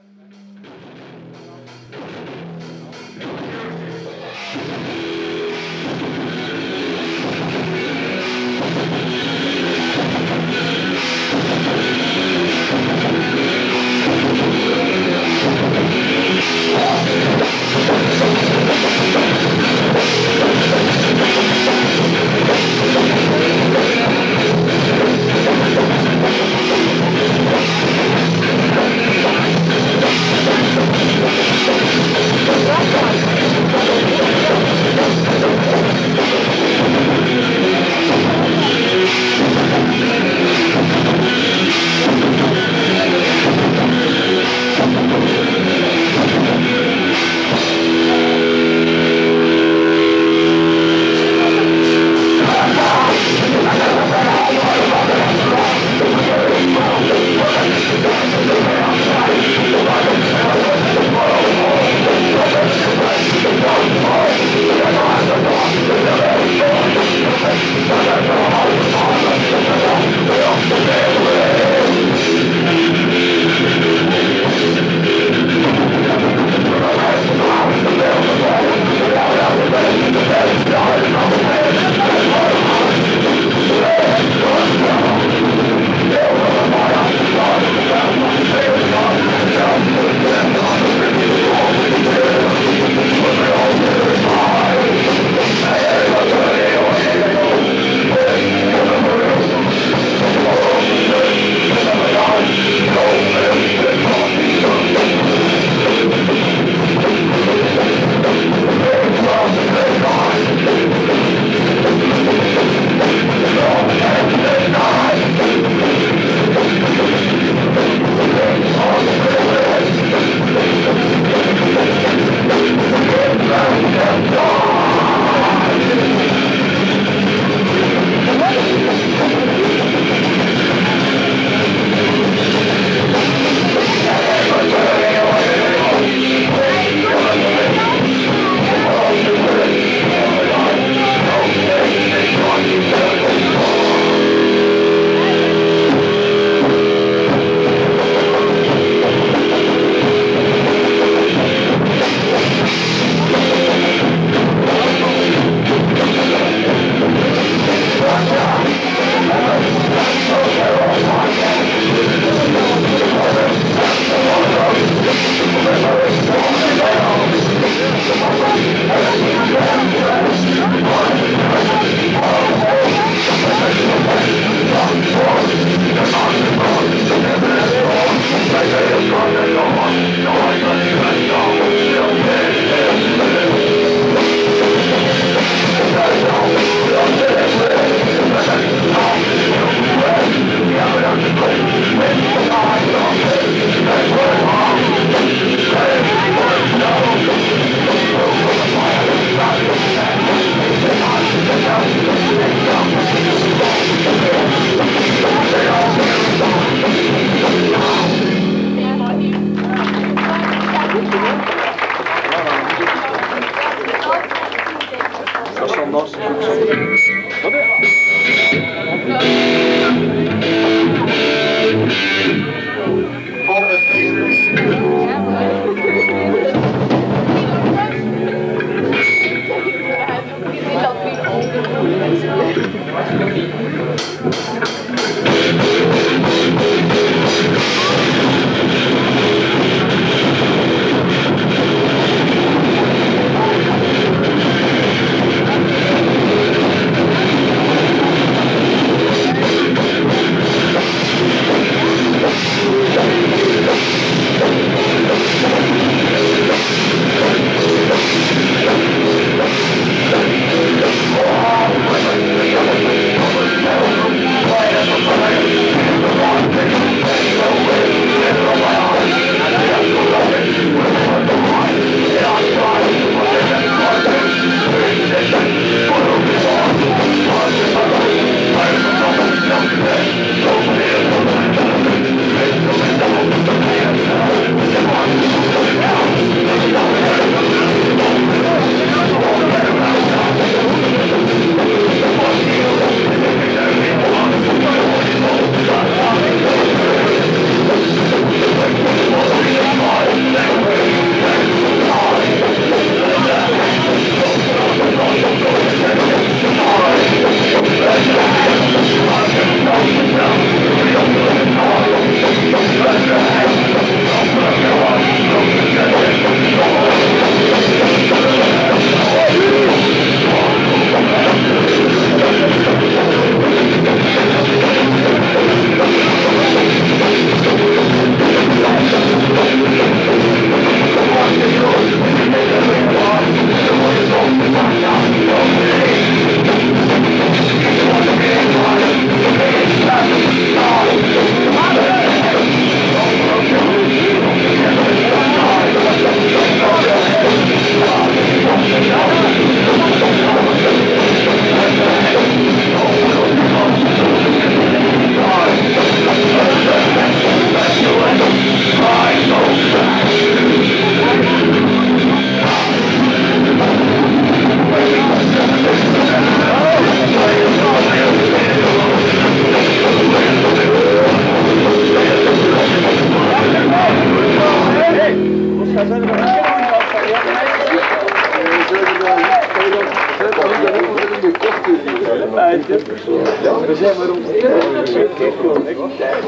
Amen.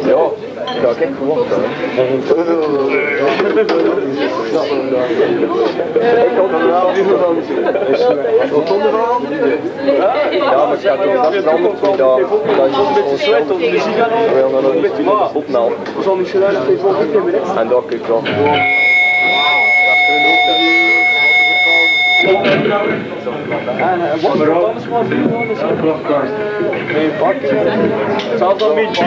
Ja, dat heb ik gewoon. Ja, maar ik ga toch dat veranderd voor dat. Dat is ons ons sweat of muziek aan. We willen nog niet opmelden. We zullen niet geluid En dat je wel. En wat er alles doen, dat is een krachtkast. Nee, bakken. Het zal dan niet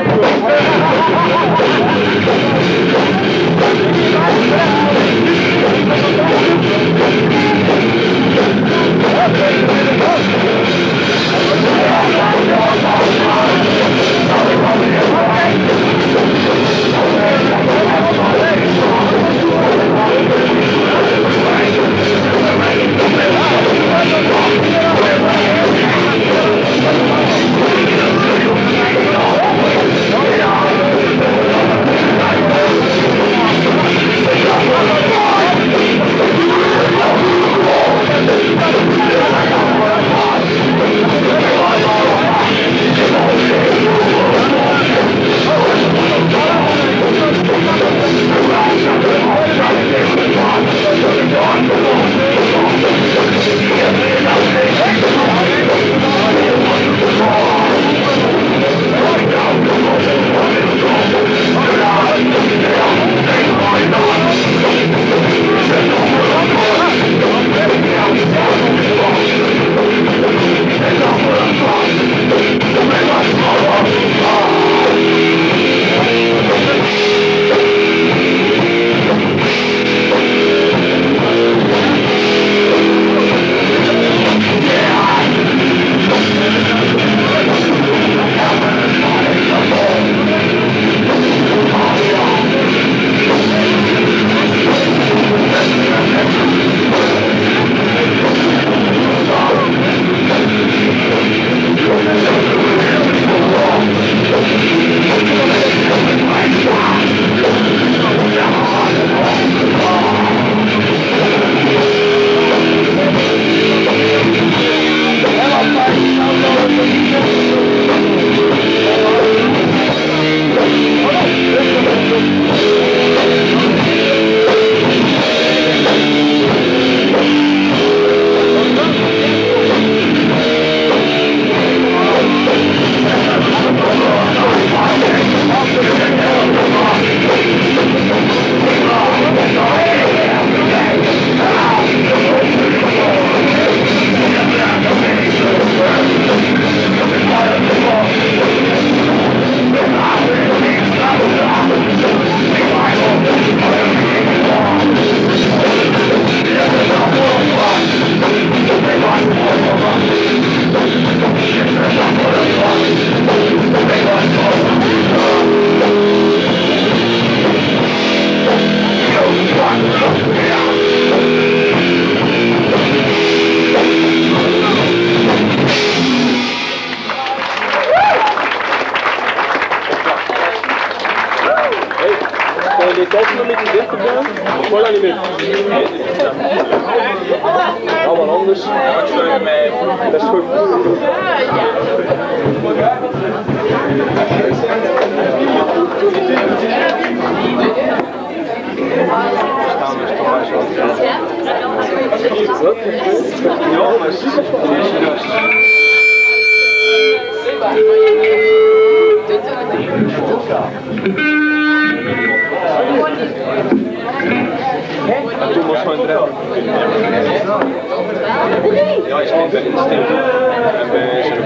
Ja, ich bin fertig. Ich bin schon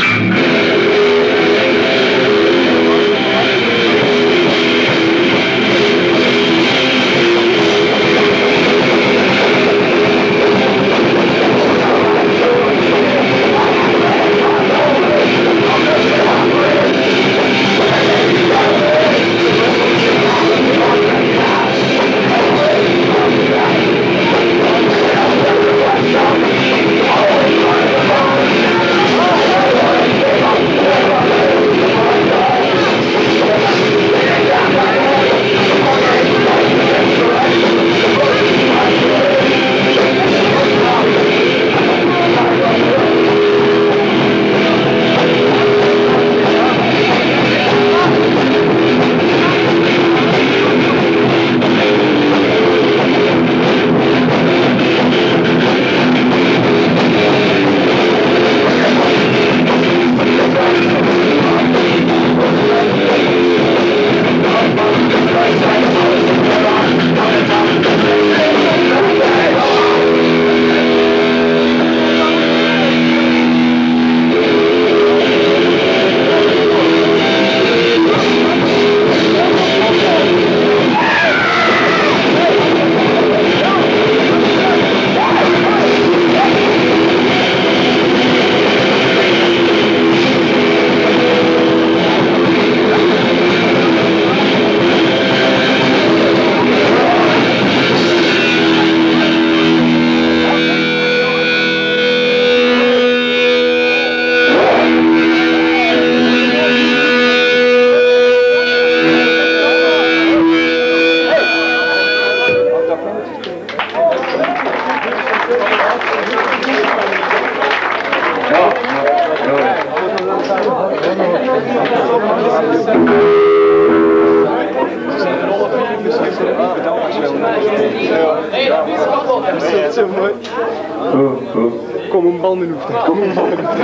Kom een band kom een bandenhoefte.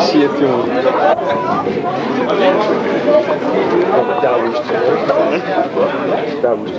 Shit, jongen. Daar moest je. Daar moest.